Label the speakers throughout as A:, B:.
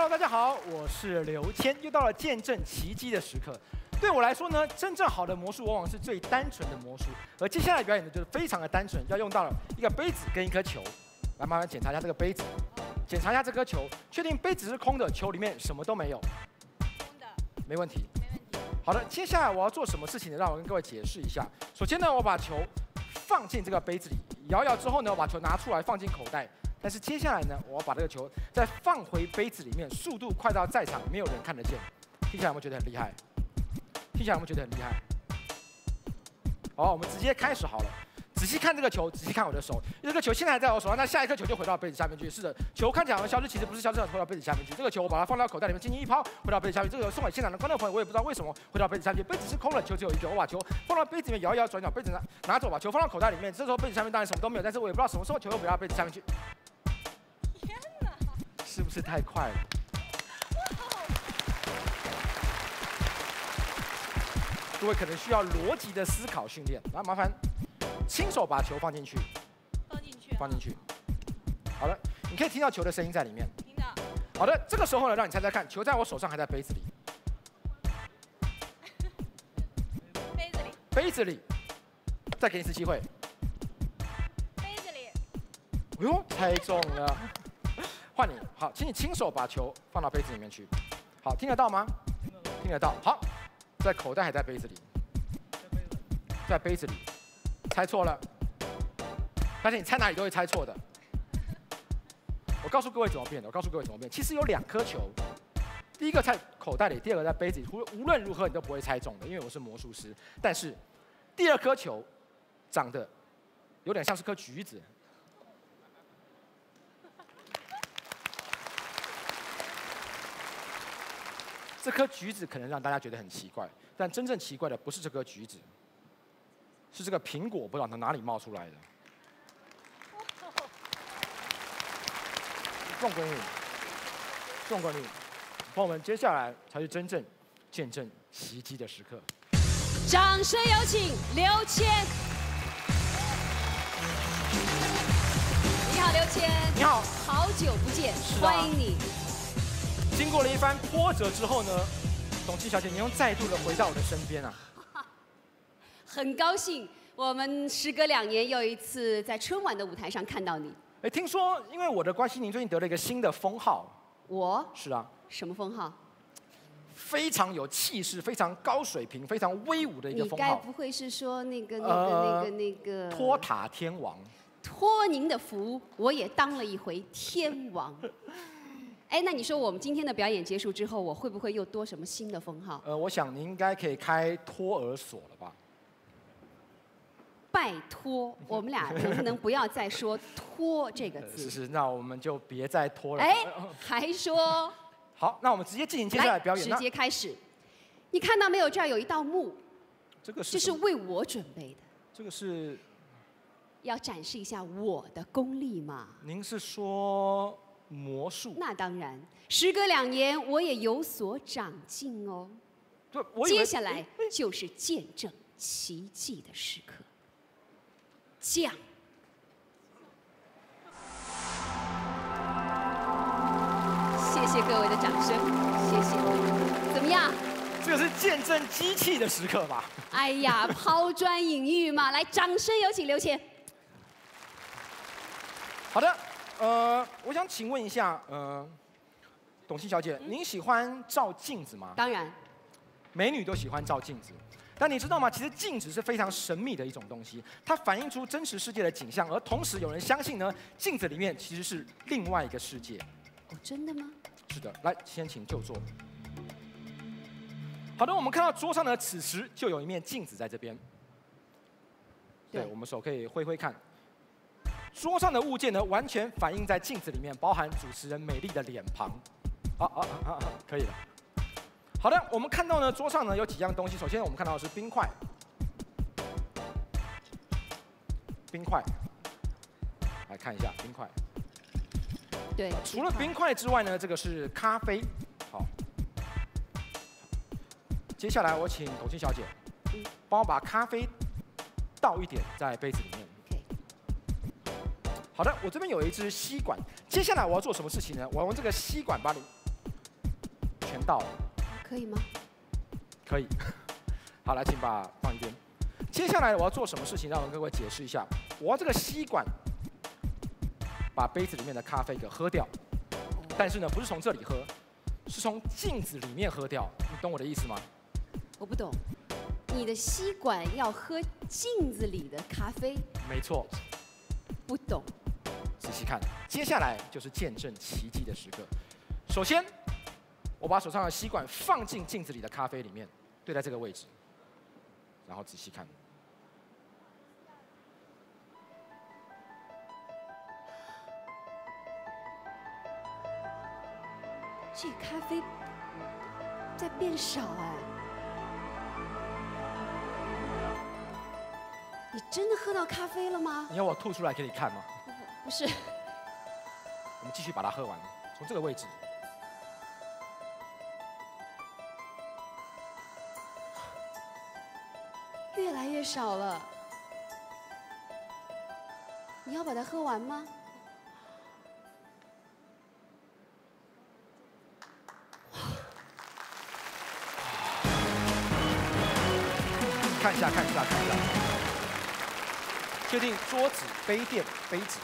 A: Hello，大家好，我是刘谦，又到了见证奇迹的时刻。对我来说呢，真正好的魔术往往是最单纯的魔术，而接下来表演的就是非常的单纯，要用到了一个杯子跟一颗球。来，慢慢检查一下这个杯子，检查一下这颗球，确定杯子是空的，球里面什么都没有。
B: 空的，
A: 没问题。
B: 没问题。
A: 好的，接下来我要做什么事情呢？让我跟各位解释一下。首先呢，我把球放进这个杯子里，摇摇之后呢，我把球拿出来放进口袋。但是接下来呢，我要把这个球再放回杯子里面，速度快到在场没有人看得见。听起来有没有觉得很厉害？听起来有没有觉得很厉害？好，我们直接开始好了。仔细看这个球，仔细看我的手，这个球现在还在我手上，那下一颗球就回到杯子下面去。是的，球看起来好像消失，其实不是消失，回到杯子下面去。这个球我把它放到口袋里面，轻轻一抛，回到杯子下面。这个球送给现场的观众朋友，我也不知道为什么回到杯子下面，杯子是空了，球只有一个。我把球放到杯子里面，摇一摇，转角，杯子拿拿走，把球放到口袋里面。这时候杯子下面当然什么都没有，但是我也不知道什么时候球又回到杯子下面去。
B: 天哪！
A: 是不是太快了？各位可能需要逻辑的思考训练，来麻烦亲手把球放进去，
B: 放进去。
A: 放进去。好了，你可以听到球的声音在里面。
B: 听到。
A: 好的，这个时候呢，让你猜猜看，球在我手上还在杯子里？
B: 杯子里。
A: 杯子里。再给你一次机会。
B: 杯子里。
A: 哎呦，猜中了。换你，好，请你亲手把球放到杯子里面去。好，听得到吗？听得到。好，在口袋还在杯子里。在杯子里。猜错了。发现你猜哪里都会猜错的。我告诉各位怎么变的，我告诉各位怎么变。其实有两颗球，第一个在口袋里，第二个在杯子里。无无论如何你都不会猜中的，因为我是魔术师。但是第二颗球长得有点像是颗橘子。这颗橘子可能让大家觉得很奇怪，但真正奇怪的不是这颗橘子，是这个苹果，不知道从哪里冒出来的。送给你，送给你，朋友们，接下来才是真正见证奇迹的时刻。
B: 掌声有请刘谦。你好，刘谦。
A: 你好，
B: 好久不见，欢迎你。
A: 经过了一番波折之后呢，董卿小姐，你又再度的回到我的身边啊！
B: 很高兴，我们时隔两年又一次在春晚的舞台上看到你。
A: 哎，听说因为我的关系，您最近得了一个新的封号。
B: 我？
A: 是啊。
B: 什么封号？
A: 非常有气势、非常高水平、非常威武的一个封号。
B: 你该不会是说那个、那个、那个、那个？
A: 托塔天王。
B: 托您的福，我也当了一回天王。哎，那你说我们今天的表演结束之后，我会不会又多什么新的封号？
A: 呃，我想您应该可以开托儿所了吧？
B: 拜托，我们俩能不能不要再说“托”这个字？
A: 是是，那我们就别再拖了。
B: 哎，还说？
A: 好，那我们直接进行接下来表演。
B: 直接开始。你看到没有？这儿有一道幕。
A: 这个是？
B: 这是为我准备的。
A: 这个是？
B: 要展示一下我的功力嘛？
A: 您是说？魔术？
B: 那当然，时隔两年，我也有所长进哦。接下来就是见证奇迹的时刻。降。谢谢各位的掌声，谢谢。怎么样？
A: 这个是见证机器的时刻吧？
B: 哎呀，抛砖引玉嘛！来，掌声有请刘谦。
A: 好的。呃，我想请问一下，呃，董卿小姐，您喜欢照镜子吗？
B: 当然，
A: 美女都喜欢照镜子。但你知道吗？其实镜子是非常神秘的一种东西，它反映出真实世界的景象，而同时有人相信呢，镜子里面其实是另外一个世界。
B: 哦，真的吗？
A: 是的，来，先请就坐。好的，我们看到桌上呢，此时就有一面镜子在这边。对，我们手可以挥挥看。桌上的物件呢，完全反映在镜子里面，包含主持人美丽的脸庞。啊啊啊啊！可以了。好的，我们看到呢，桌上呢有几样东西。首先，我们看到的是冰块。冰块。来看一下冰块。
B: 对。
A: 除了冰块之外呢，这个是咖啡。好。接下来我请董卿小姐，帮我把咖啡倒一点在杯子里面。好的，我这边有一支吸管。接下来我要做什么事情呢？我用这个吸管把你全倒，
B: 可以吗？
A: 可以。好，来，请把放一边。接下来我要做什么事情？让我跟各位解释一下。我要这个吸管把杯子里面的咖啡给喝掉，但是呢，不是从这里喝，是从镜子里面喝掉。你懂我的意思吗？
B: 我不懂。你的吸管要喝镜子里的咖啡？
A: 没错。
B: 不懂。
A: 仔细看，接下来就是见证奇迹的时刻。首先，我把手上的吸管放进镜子里的咖啡里面，对在这个位置，然后仔细看。
B: 这咖啡在变少哎！你真的喝到咖啡了吗？
A: 你要我吐出来给你看吗？
B: 不是。
A: 我们继续把它喝完，从这个位置。
B: 少了，你要把它喝完吗？
A: 看一下，看一下，看一下，确定桌子、杯垫、杯子。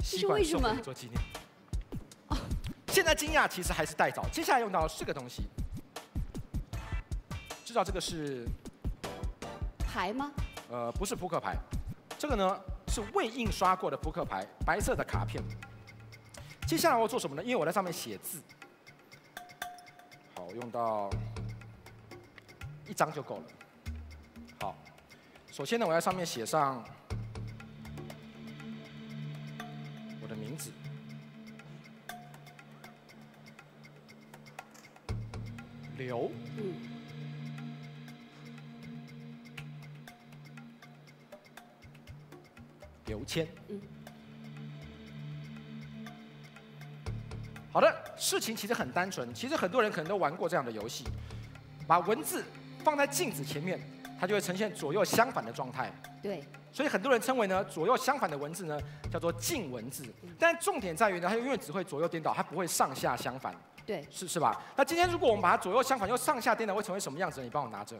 B: 这是为什么？
A: 做纪念。现在惊讶其实还是带早，接下来用到四个东西。知道这个是
B: 牌吗？
A: 呃，不是扑克牌，这个呢是未印刷过的扑克牌，白色的卡片。接下来我要做什么呢？因为我在上面写字。好，用到一张就够了。好，首先呢，我在上面写上我的名字，刘。嗯。刘谦。嗯。好的，事情其实很单纯。其实很多人可能都玩过这样的游戏，把文字放在镜子前面，它就会呈现左右相反的状态。
B: 对。
A: 所以很多人称为呢，左右相反的文字呢，叫做镜文字。但重点在于呢，它永远只会左右颠倒，它不会上下相反。
B: 对。
A: 是是吧？那今天如果我们把它左右相反又上下颠倒，会成为什么样子？你帮我拿着，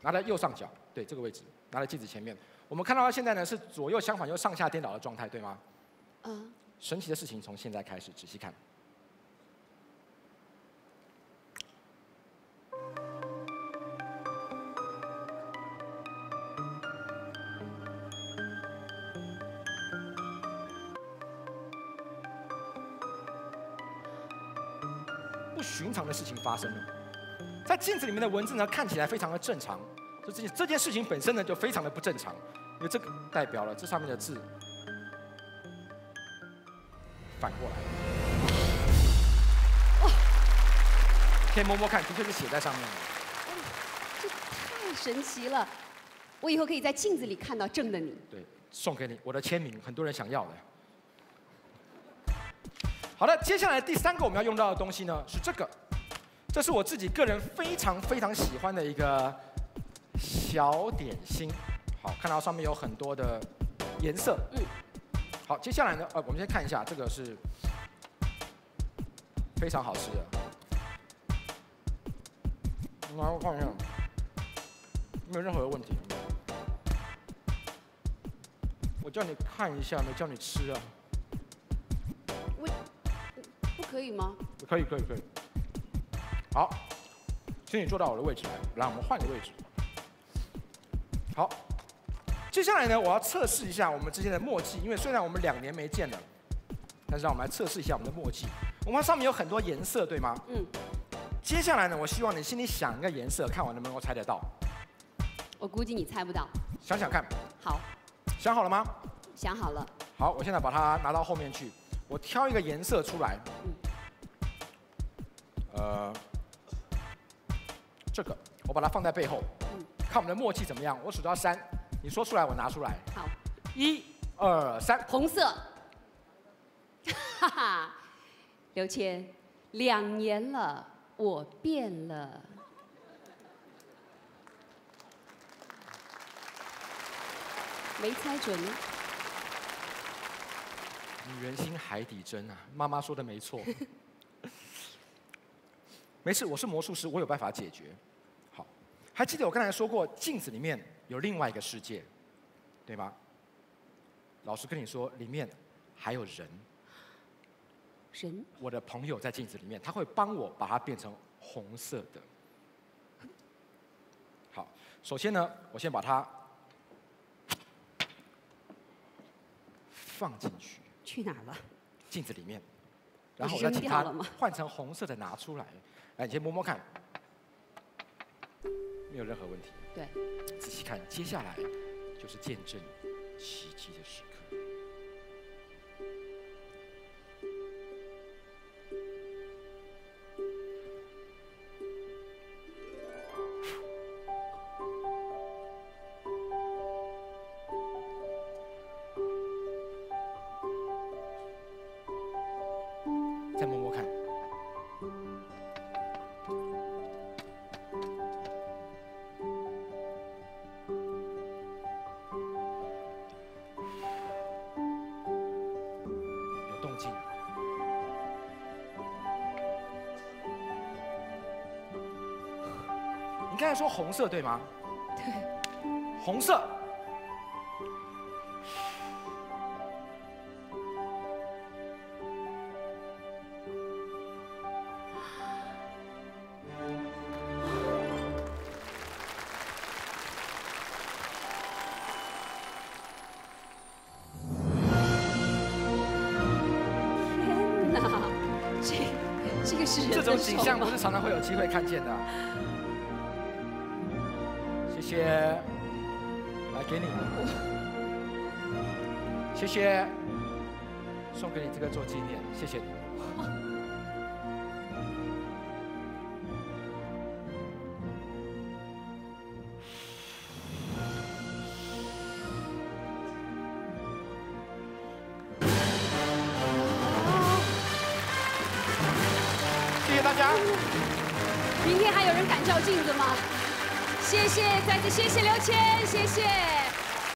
A: 拿在右上角，对这个位置，拿在镜子前面。我们看到它现在呢是左右相反又上下颠倒的状态，对吗？嗯。神奇的事情从现在开始，仔细看。不寻常的事情发生了，在镜子里面的文字呢看起来非常的正常。这件这件事情本身呢，就非常的不正常，因为这个代表了这上面的字反过来。哦，可以摸摸看，的确是写在上面的。
B: 这太神奇了！我以后可以在镜子里看到正的你。
A: 对，送给你我的签名，很多人想要的。好的，接下来第三个我们要用到的东西呢是这个，这是我自己个人非常非常喜欢的一个。小点心，好，看到上面有很多的颜色。嗯，好，接下来呢，呃，我们先看一下，这个是非常好吃的。来，我看一下，没有任何的问题。我叫你看一下，没叫你吃啊。
B: 我不可以吗？
A: 可以，可以，可以。好，请你坐到我的位置来，来，我们换个位置。好，接下来呢，我要测试一下我们之间的默契。因为虽然我们两年没见了，但是让我们来测试一下我们的默契。我们上面有很多颜色，对吗？嗯。接下来呢，我希望你心里想一个颜色，看我能不能够猜得到。
B: 我估计你猜不到。
A: 想想看。
B: 好。
A: 想好了吗？
B: 想好了。
A: 好，我现在把它拿到后面去，我挑一个颜色出来。嗯。呃，这个，我把它放在背后。看我们的默契怎么样？我数到三，你说出来，我拿出来。
B: 好，
A: 一、二、三，
B: 红色。哈哈，刘谦，两年了，我变了。没猜准。
A: 女人心海底针啊，妈妈说的没错。没事，我是魔术师，我有办法解决。好，还记得我刚才说过，镜子里面有另外一个世界，对吗？老师跟你说，里面还有人。
B: 人？
A: 我的朋友在镜子里面，他会帮我把它变成红色的。好，首先呢，我先把它放进去。
B: 去哪了？
A: 镜子里面。然后我再请他换成红色的拿出来。来，你先摸摸看，没有任何问题。
B: 对。
A: 仔细看，接下来就是见证奇迹的时刻。刚才说红色对吗？
B: 对，
A: 红色。
B: 天哪，这这个是
A: 这种景象不是常常会有机会看见的。谢谢，来给你，谢谢，送给你这个做纪念，谢谢你。谢谢大家。
B: 明天还有人敢照镜子吗？谢谢，再次谢谢刘谦，谢谢。